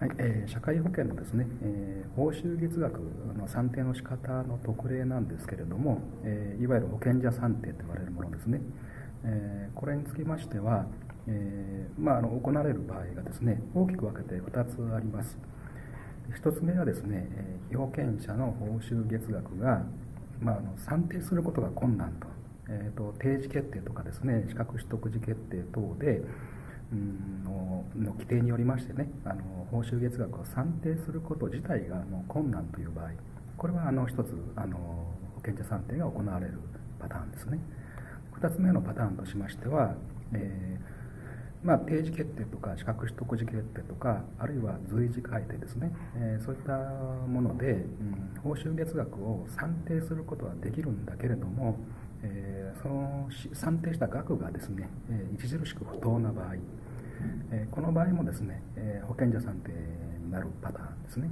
はいえー、社会保険のですね、えー、報酬月額の算定の仕方の特例なんですけれども、えー、いわゆる保険者算定と言われるものですね、えこれにつきましては、えまあ、あの行われる場合がですね大きく分けて2つあります。1つ目はですねえ被保険者の報酬月額が、まあ、あの算定することが困難と,、えーと、定時決定とかですね資格取得時決定等でのの規定によりましてねあの報酬月額を算定すること自体があの困難という場合これはあの一つあの保険者算定が行われるパターンですね2つ目のパターンとしましては、えー、まあ、定時決定とか資格取得時決定とかあるいは随時改定ですね、えー、そういったもので、うん、報酬月額を算定することはできるんだけれども、えー、その算定した額がですね、え著しく不当な場合えこの場合もですね、え保険者算定になるパターンですね。